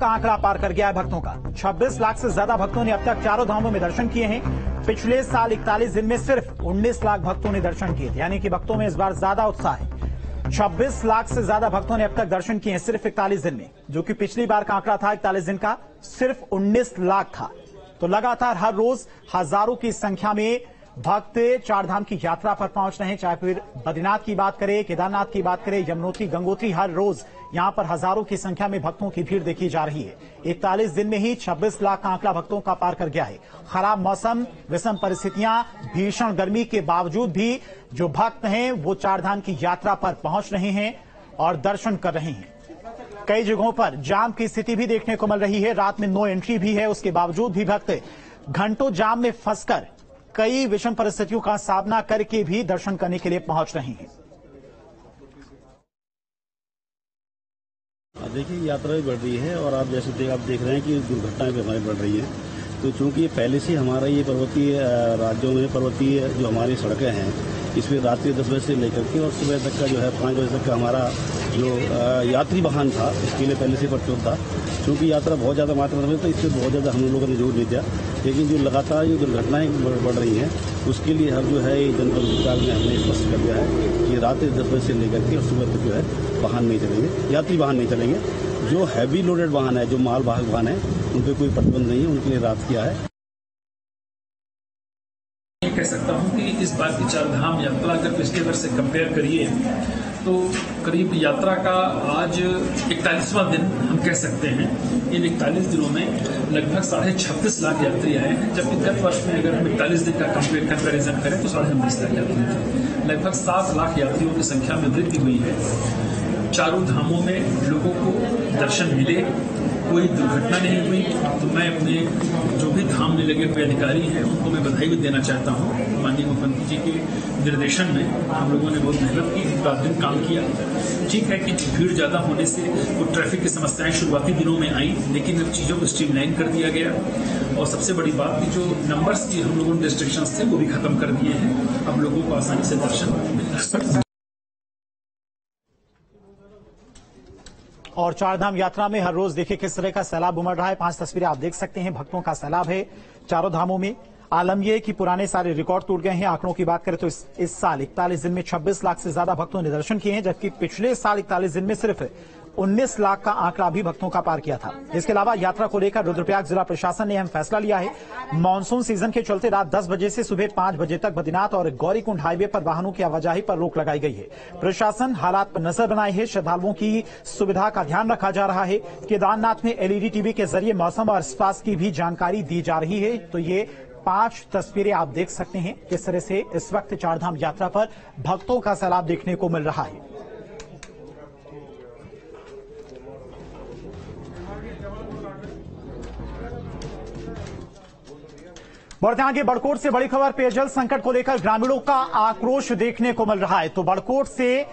का आंकड़ा पार कर गया है भक्तों का। 26 लाख से ज़्यादा भक्तों ने अब तक चारों धामों में दर्शन किए हैं। पिछले साल 41 दिन में सिर्फ़ 19 लाख भक्तों ने दर्शन किए थे, यानी कि भक्तों में इस बार ज़्यादा उत्साह है। 26 लाख से ज़्यादा भक्तों ने अब तक दर्शन किए हैं, सिर्फ़ इकतालीस दिन में, जो कि पिछली बार का आंकड़ा था, इकतालीस दिन का, सिर्फ़ 19 लाख था। तो लगातार हर रोज हज़ारों की संख्या में भक्त चारधाम की यात्रा पर पहुँच रहे हैं। चाहे फिर बद्रीनाथ की बात करें, केदारनाथ की बात करें, यमुनोत्री, गंगोत्री, हर रोज यहाँ पर हज़ारों की संख्या में भक्तों की भीड़ देखी जा रही है। इकतालीस दिन में ही 26 लाख का आंकड़ा भक्तों का पार कर गया है। खराब मौसम, विषम परिस्थितियाँ, भीषण गर्मी के बावजूद भी जो भक्त हैं, वो चारधाम की यात्रा पर पहुँच रहे हैं और दर्शन कर रहे हैं। कई जगहों पर जाम की स्थिति भी देखने को मिल रही है। रात में नो एंट्री भी है। उसके बावजूद भी भक्त घंटों जाम में फंसकर कई विषम परिस्थितियों का सामना करके भी दर्शन करने के लिए पहुँच रहे हैं। देखिए यात्रा भी बढ़ रही है और आप जैसे देख, आप देख रहे हैं कि दुर्घटनाएँ भी हमारी बढ़ रही हैं। तो चूँकि पहले से हमारा ये पर्वतीय राज्यों में पर्वतीय जो हमारी सड़कें हैं, इसमें रात्रि दस बजे से लेकर के और सुबह तक का जो है पाँच बजे तक का हमारा जो यात्री वाहन था, इसके लिए पहले से प्रचुर था। क्योंकि यात्रा बहुत ज़्यादा मात्रा में तो इससे बहुत ज़्यादा हम लोगों ने ज़ोर नहीं दिया। लेकिन जो लगातार जो दुर्घटनाएँ बढ़ रही हैं, उसके लिए हम जो है जनपद विभाग ने हमने स्पष्ट कर दिया है कि रात दस बजे से लेकर के सुबह तक जो है वाहन नहीं चलेंगे, यात्री वाहन नहीं चलेंगे। जो हैवी लोडेड वाहन है, जो माल वाहक वाहन है, उन पर कोई प्रतिबंध नहीं है, उनके लिए रात किया है। कह सकता हूँ कि इस बार की चार धाम यात्रा अगर पिछले वर्ष से कंपेयर करिए तो करीब यात्रा का आज इकतालीसवां दिन हम कह सकते हैं। इन इकतालीस दिनों में लगभग साढ़े छब्बीस लाख यात्री आए हैं। जबकि गत वर्ष में अगर हम इकतालीस दिन का कंपेरिजन करें तो साढ़े उन्नीस लाख यात्री थे। लगभग सात लाख यात्रियों की संख्या में वृद्धि हुई है। चारों धामों में लोगों को दर्शन मिले, कोई दुर्घटना नहीं हुई। तो मैं अपने जो भी धाम में लगे हुए अधिकारी हैं, उनको मैं बधाई भी देना चाहता हूँ। माननीय मुख्यमंत्री जी के निर्देशन में हम लोगों ने बहुत मेहनत की रात दिन काम किया। ठीक है कि भीड़ ज़्यादा होने से वो ट्रैफ़िक की समस्याएँ शुरुआती दिनों में आई, लेकिन अब चीज़ों को स्ट्रीमलाइन कर दिया गया। और सबसे बड़ी बात की जो नंबर्स की हम लोगों ने रिस्ट्रिक्शन थे, वो भी खत्म कर दिए हैं। अब लोगों को आसानी से दर्शन मिल और चारधाम यात्रा में हर रोज देखे किस तरह का सैलाब उमड़ रहा है। पाँच तस्वीरें आप देख सकते हैं। भक्तों का सैलाब है चारों धामों में। आलम यह कि पुराने सारे रिकॉर्ड टूट गए हैं। आंकड़ों की बात करें तो इस, इस साल इकतालीस दिन में 26 लाख से ज़्यादा भक्तों ने दर्शन किए हैं जबकि पिछले साल इकतालीस दिन में सिर्फ़ 19 लाख का आंकड़ा भी भक्तों का पार किया था। इसके अलावा यात्रा को लेकर रुद्रप्रयाग जिला प्रशासन ने अहम फैसला लिया है। मानसून सीज़न के चलते रात 10 बजे से सुबह 5 बजे तक बद्रीनाथ और गौरीकुंड हाईवे पर वाहनों की आवाजाही पर रोक लगाई गई है। प्रशासन हालात पर नज़र बनाए है। श्रद्धालुओं की सुविधा का ध्यान रखा जा रहा है। केदारनाथ में एलईडी टीवी के ज़रिए मौसम और स्वास्थ्य की भी जानकारी दी जा रही है। तो ये पाँच तस्वीरें आप देख सकते हैं। किस तरह से इस वक्त चारधाम यात्रा पर भक्तों का सैलाब देखने को मिल रहा है। बढ़ते आगे बड़कोट से बड़ी खबर, पेयजल संकट को लेकर ग्रामीणों का आक्रोश देखने को मिल रहा है। तो बड़कोट से